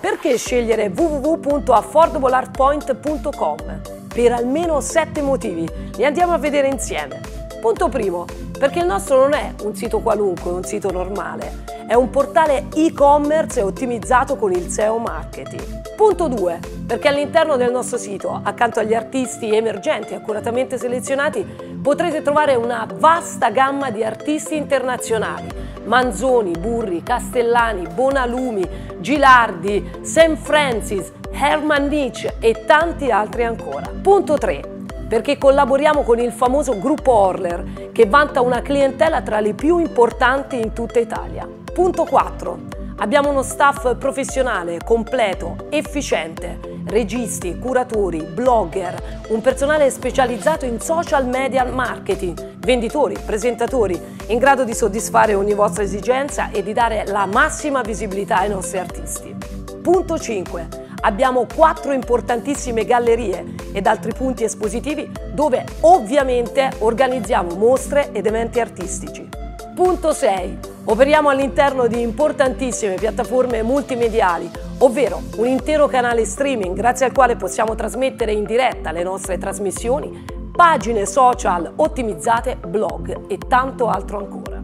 Perché scegliere www.affordableartpoint.com? Per almeno 7 motivi. Li andiamo a vedere insieme. Punto primo, perché il nostro non è un sito qualunque, un sito normale, è un portale e-commerce ottimizzato con il SEO marketing. Punto 2. Perché all'interno del nostro sito, accanto agli artisti emergenti accuratamente selezionati, potrete trovare una vasta gamma di artisti internazionali. Manzoni, Burri, Castellani, Bonalumi, Gilardi, Sam Francis, Herman Nietzsche e tanti altri ancora. Punto 3 perché collaboriamo con il famoso gruppo Orler che vanta una clientela tra le più importanti in tutta Italia. Punto 4. Abbiamo uno staff professionale, completo, efficiente, registi, curatori, blogger, un personale specializzato in social media marketing, venditori, presentatori, in grado di soddisfare ogni vostra esigenza e di dare la massima visibilità ai nostri artisti. Punto 5. Abbiamo quattro importantissime gallerie ed altri punti espositivi dove ovviamente organizziamo mostre ed eventi artistici. Punto 6. Operiamo all'interno di importantissime piattaforme multimediali, ovvero un intero canale streaming grazie al quale possiamo trasmettere in diretta le nostre trasmissioni, pagine social ottimizzate, blog e tanto altro ancora.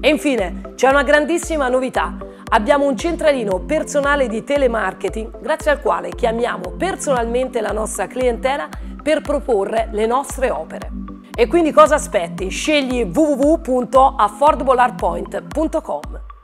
E infine c'è una grandissima novità. Abbiamo un centralino personale di telemarketing grazie al quale chiamiamo personalmente la nostra clientela per proporre le nostre opere. E quindi cosa aspetti? Scegli www.affordableartpoint.com